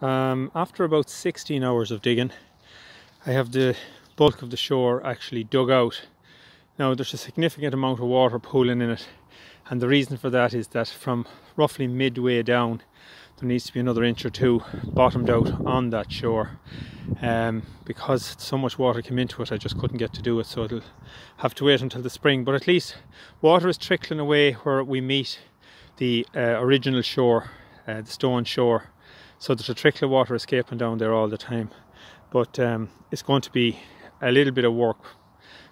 Um, after about 16 hours of digging, I have the bulk of the shore actually dug out. Now there's a significant amount of water pooling in it and the reason for that is that from roughly midway down there needs to be another inch or two bottomed out on that shore. Um, because so much water came into it I just couldn't get to do it so it'll have to wait until the spring. But at least water is trickling away where we meet the uh, original shore uh, the stone shore so there's a trickle of water escaping down there all the time. But um, it's going to be a little bit of work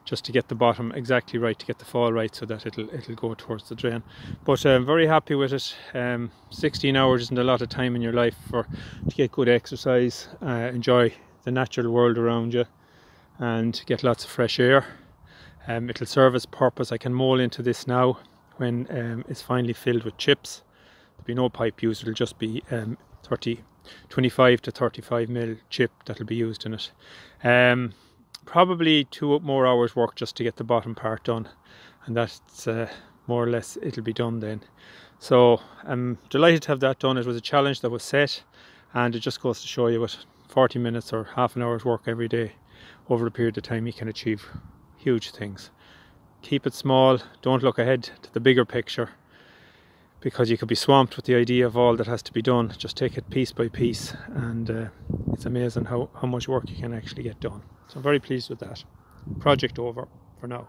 just to get the bottom exactly right to get the fall right so that it'll it'll go towards the drain. But I'm very happy with it. Um, 16 hours isn't a lot of time in your life for to get good exercise uh, enjoy the natural world around you and get lots of fresh air. Um, it'll serve its purpose. I can mold into this now when um, it's finally filled with chips. There'll be no pipe used it'll just be um, 30 25 to 35 mil chip that'll be used in it. Um, probably two more hours work just to get the bottom part done and that's uh, more or less it'll be done then. So I'm delighted to have that done. It was a challenge that was set and it just goes to show you what 40 minutes or half an hour's work every day over a period of time you can achieve huge things. Keep it small. Don't look ahead to the bigger picture because you could be swamped with the idea of all that has to be done just take it piece by piece and uh, it's amazing how, how much work you can actually get done so I'm very pleased with that. Project over for now.